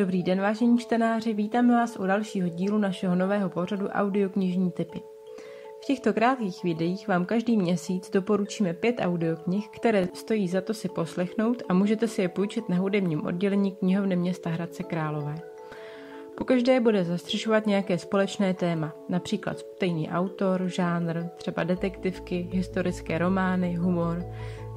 Dobrý den, vážení čtenáři, vítáme vás u dalšího dílu našeho nového pořadu Audioknižní typy. V těchto krátkých videích vám každý měsíc doporučíme pět audioknih, které stojí za to si poslechnout a můžete si je půjčit na hudebním oddělení knihovny města Hradce Králové. Po každé bude zastřešovat nějaké společné téma, například stejný autor, žánr, třeba detektivky, historické romány, humor,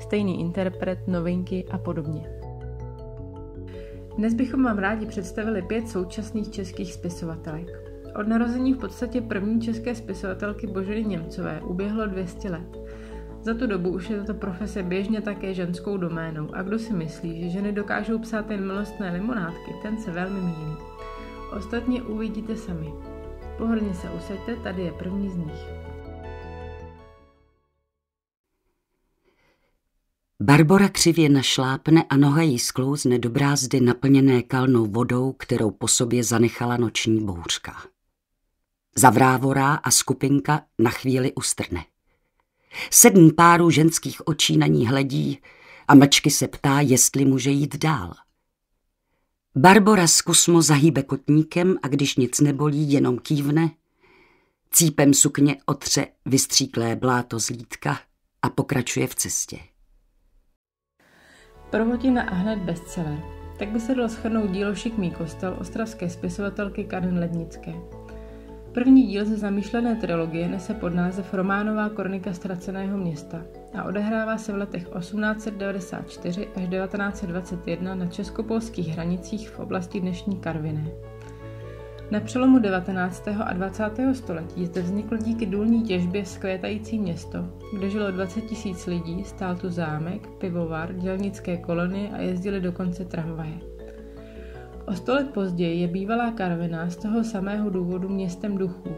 stejný interpret, novinky a podobně. Dnes bychom vám rádi představili pět současných českých spisovatelek. Od narození v podstatě první české spisovatelky Boženy Němcové uběhlo 200 let. Za tu dobu už je tato profese běžně také ženskou doménou a kdo si myslí, že ženy dokážou psát jen milostné limonádky, ten se velmi mílí. Ostatně uvidíte sami. Pohodlně se usaďte, tady je první z nich. Barbora křivě našlápne a noha jí sklouzne do brázdy naplněné kalnou vodou, kterou po sobě zanechala noční bouřka. Zavrávorá a skupinka na chvíli ustrne. Sedm párů ženských očí na ní hledí a mečky se ptá, jestli může jít dál. Barbora zkusmo zahýbe kotníkem a když nic nebolí, jenom kývne, cípem sukně otře vystříklé bláto zlítka a pokračuje v cestě. Prvotina a hned bestseller. Tak by se dalo schrnout dílo Šikmý kostel ostravské spisovatelky Karin Lednické. První díl ze zamýšlené trilogie nese pod název Románová kronika ztraceného města a odehrává se v letech 1894 až 1921 na českopolských hranicích v oblasti dnešní Karviné. Na přelomu 19. a 20. století zde vzniklo díky důlní těžbě skvětající město, kde žilo 20 tisíc lidí, stál tu zámek, pivovar, dělnické kolony a jezdili dokonce tramvaje. O sto let později je bývalá Karviná z toho samého důvodu městem duchů,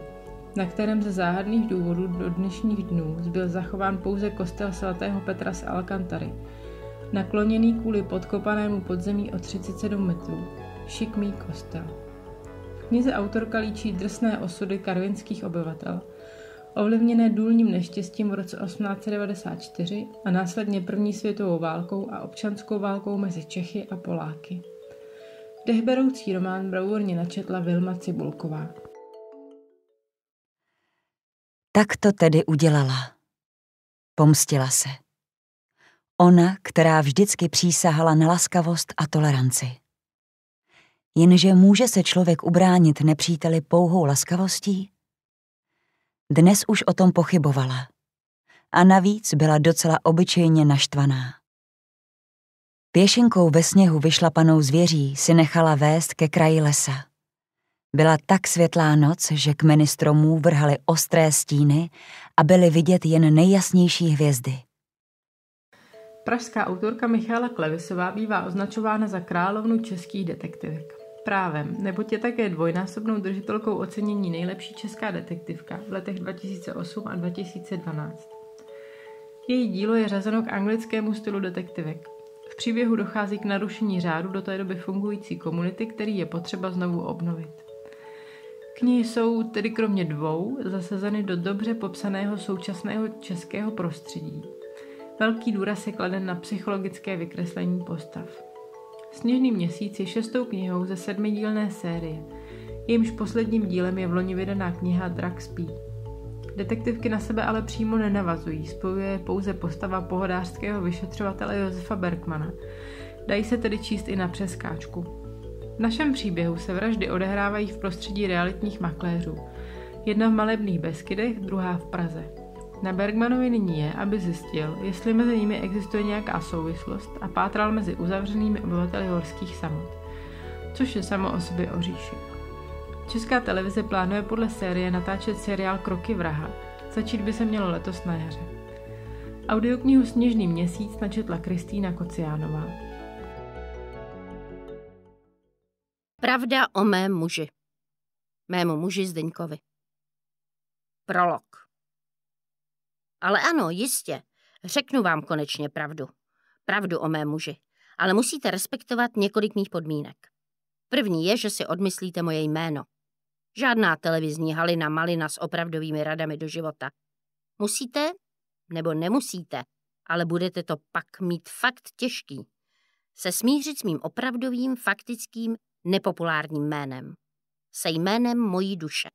na kterém ze záhadných důvodů do dnešních dnů zbyl zachován pouze kostel svatého Petra z Alcantary, nakloněný kvůli podkopanému podzemí o 37 metrů, šikmý kostel knize autorka líčí drsné osudy karvinských obyvatel, ovlivněné důlním neštěstím v roce 1894 a následně první světovou válkou a občanskou válkou mezi Čechy a Poláky. Dechberoucí román bravurně načetla Vilma Cibulková. Tak to tedy udělala. Pomstila se. Ona, která vždycky přísahala na laskavost a toleranci. Jenže může se člověk ubránit nepříteli pouhou laskavostí? Dnes už o tom pochybovala. A navíc byla docela obyčejně naštvaná. Pěšinkou ve sněhu vyšlapanou zvěří si nechala vést ke kraji lesa. Byla tak světlá noc, že kmeny stromů vrhaly ostré stíny a byly vidět jen nejjasnější hvězdy. Pražská autorka Michála Klevisová bývá označována za královnu českých detektivek právem, neboť je také dvojnásobnou držitelkou ocenění nejlepší česká detektivka v letech 2008 a 2012. Její dílo je řazeno k anglickému stylu detektivek. V příběhu dochází k narušení řádu do té doby fungující komunity, který je potřeba znovu obnovit. Knihy jsou tedy kromě dvou zasazeny do dobře popsaného současného českého prostředí. Velký důraz je kladen na psychologické vykreslení postav. Sněžný měsíc je šestou knihou ze sedmidílné série. Jejímž posledním dílem je v loni vydaná kniha Drak spí. Detektivky na sebe ale přímo nenavazují, spojuje pouze postava pohodářského vyšetřovatele Josefa Bergmana. Dají se tedy číst i na přeskáčku. V našem příběhu se vraždy odehrávají v prostředí realitních makléřů. Jedna v malebných Beskydech, druhá v Praze. Na Bergmanovi nyní je, aby zjistil, jestli mezi nimi existuje nějaká souvislost a pátral mezi uzavřenými obyvateli horských samot, což je samo o sobě oříšek. Česká televize plánuje podle série natáčet seriál Kroky vraha. Začít by se mělo letos na jaře. Audioknihu Sněžný měsíc načetla Kristýna Kociánová. Pravda o mém muži. Mému muži Zdeňkovi. Prolog. Ale ano, jistě. Řeknu vám konečně pravdu. Pravdu o mém muži. Ale musíte respektovat několik mých podmínek. První je, že si odmyslíte moje jméno. Žádná televizní halina malina s opravdovými radami do života. Musíte nebo nemusíte, ale budete to pak mít fakt těžký. Se smířit s mým opravdovým, faktickým, nepopulárním jménem. Se jménem mojí duše.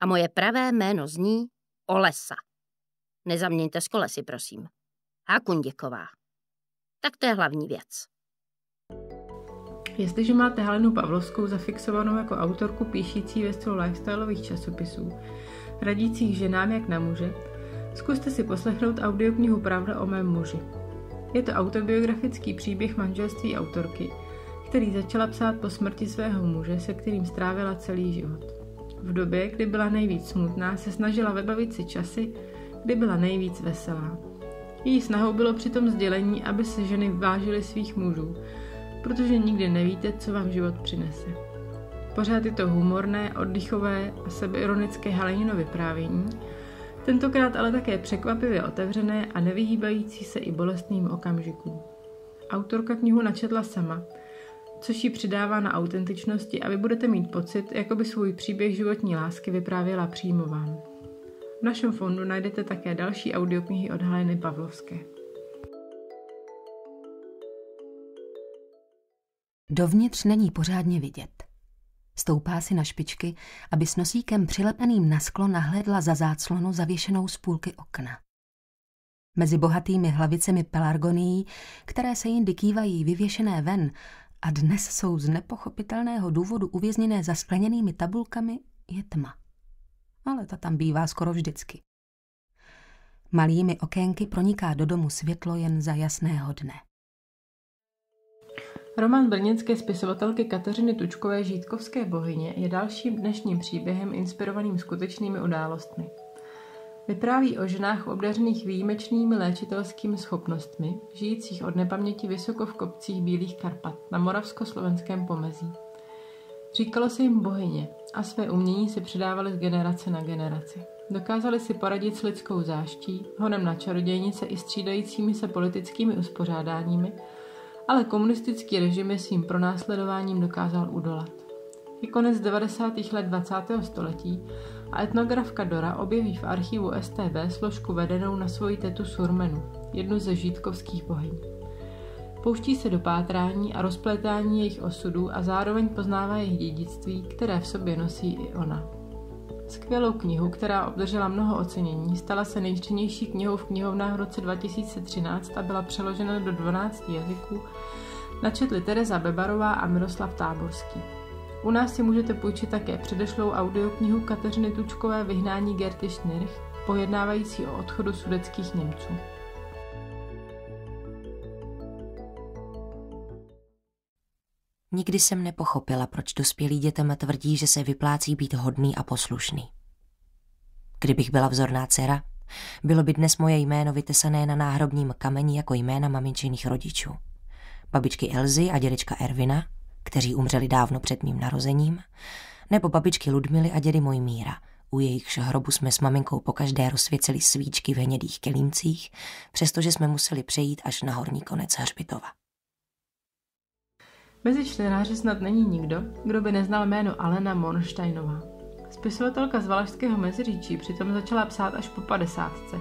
A moje pravé jméno zní Olesa. Nezaměňte s kolesy, prosím. Hakunděková. Tak to je hlavní věc. Jestliže máte Helenu Pavlovskou zafixovanou jako autorku píšící ve stylu lifestyleových časopisů, radících ženám jak na muže, zkuste si poslechnout audioknihu Pravda o mém muži. Je to autobiografický příběh manželství autorky, který začala psát po smrti svého muže, se kterým strávila celý život. V době, kdy byla nejvíc smutná, se snažila vybavit si časy, kdy byla nejvíc veselá. Její snahou bylo přitom sdělení, aby se ženy vážily svých mužů, protože nikdy nevíte, co vám život přinese. Pořád je to humorné, oddychové a sebeironické Halenino vyprávění, tentokrát ale také překvapivě otevřené a nevyhýbající se i bolestným okamžikům. Autorka knihu načetla sama, což ji přidává na autentičnosti a vy budete mít pocit, jako by svůj příběh životní lásky vyprávěla přímo vám. V našem fondu najdete také další audioknihy od Heleny Pavlovské. Dovnitř není pořádně vidět. Stoupá si na špičky, aby s nosíkem přilepeným na sklo nahlédla za záclonu zavěšenou z půlky okna. Mezi bohatými hlavicemi pelargonií, které se jindy kývají vyvěšené ven a dnes jsou z nepochopitelného důvodu uvězněné za skleněnými tabulkami, je tma. Ale ta tam bývá skoro vždycky. Malými okénky proniká do domu světlo jen za jasného dne. Román brněnské spisovatelky Kateřiny Tučkové Žítkovské bohyně je dalším dnešním příběhem inspirovaným skutečnými událostmi. Vypráví o ženách obdařených výjimečnými léčitelskými schopnostmi, žijících od nepaměti vysoko v kopcích Bílých Karpat na moravsko-slovenském pomezí. Říkalo se jim bohyně a své umění si předávali z generace na generaci. Dokázali si poradit s lidskou záští, honem na čarodějnice i střídajícími se politickými uspořádáními, ale komunistický režim je svým pronásledováním dokázal udolat. Je konec 90. let 20. století a etnografka Dora objeví v archivu STB složku vedenou na svoji tetu Surmenu, jednu ze žítkovských bohyň. Pouští se do pátrání a rozplétání jejich osudů a zároveň poznává jejich dědictví, které v sobě nosí i ona. Skvělou knihu, která obdržela mnoho ocenění, stala se nejčtenější knihou v knihovnách v roce 2013 a byla přeložena do 12 jazyků, načetli Tereza Bebarová a Miroslav Táborský. U nás si můžete půjčit také předešlou audioknihu Kateřiny Tučkové Vyhnání Gerty Schnirch, pojednávající o odchodu sudeckých Němců. Nikdy jsem nepochopila, proč dospělí dětem tvrdí, že se vyplácí být hodný a poslušný. Kdybych byla vzorná dcera, bylo by dnes moje jméno vytesané na náhrobním kameni jako jména maminčiných rodičů. Babičky Elzy a dědečka Ervina, kteří umřeli dávno před mým narozením, nebo babičky Ludmily a dědy Mojmíra, u jejichž hrobu jsme s maminkou pokaždé rozsvěceli svíčky v hnědých kelímcích, přestože jsme museli přejít až na horní konec hřbitova. Mezi čtenáři snad není nikdo, kdo by neznal jméno Alena Monsteinová. Spisovatelka z Valašského Meziříčí přitom začala psát až po padesátce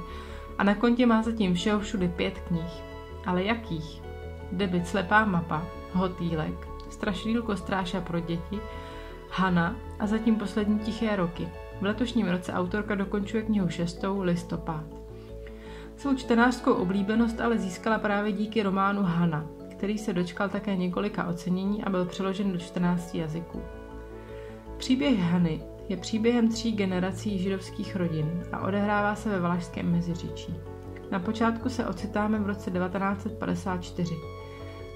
a na kontě má zatím všeho všudy pět knih. Ale jakých? Debit Slepá mapa, Hotýlek, Strašidílko Stráša pro děti, Hana a zatím poslední Tiché roky. V letošním roce autorka dokončuje knihu šestou Listopad. Svou čtenářskou oblíbenost ale získala právě díky románu Hana, který se dočkal také několika ocenění a byl přeložen do 14 jazyků. Příběh Hany je příběhem tří generací židovských rodin a odehrává se ve Valašském Meziříčí. Na počátku se ocitáme v roce 1954,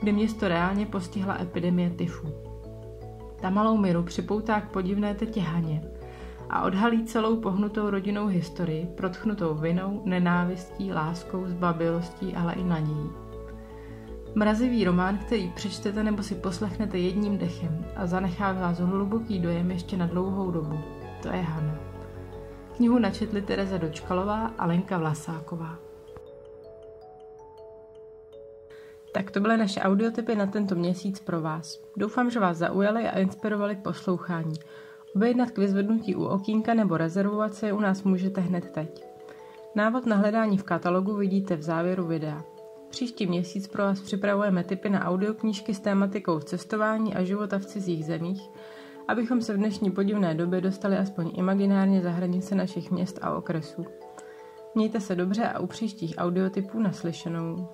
kdy město reálně postihla epidemie tyfu. Ta malou Miru připoutá k podivné tetě Haně a odhalí celou pohnutou rodinnou historii, protchnutou vinou, nenávistí, láskou, zbabilostí, ale i nadějí. Mrazivý román, který přečtete nebo si poslechnete jedním dechem a zanechá vás hluboký dojem ještě na dlouhou dobu. To je Hana. Knihu načetli Tereza Dočkalová a Lenka Vlasáková. Tak to byly naše audiotypy na tento měsíc pro vás. Doufám, že vás zaujaly a inspirovaly k poslouchání. Objednat k vyzvednutí u okýnka nebo rezervovat se u nás můžete hned teď. Návod na hledání v katalogu vidíte v závěru videa. Příští měsíc pro vás připravujeme tipy na audioknížky s tématikou cestování a života v cizích zemích, abychom se v dnešní podivné době dostali aspoň imaginárně za hranice našich měst a okresů. Mějte se dobře a u příštích audiotypů naslyšenou.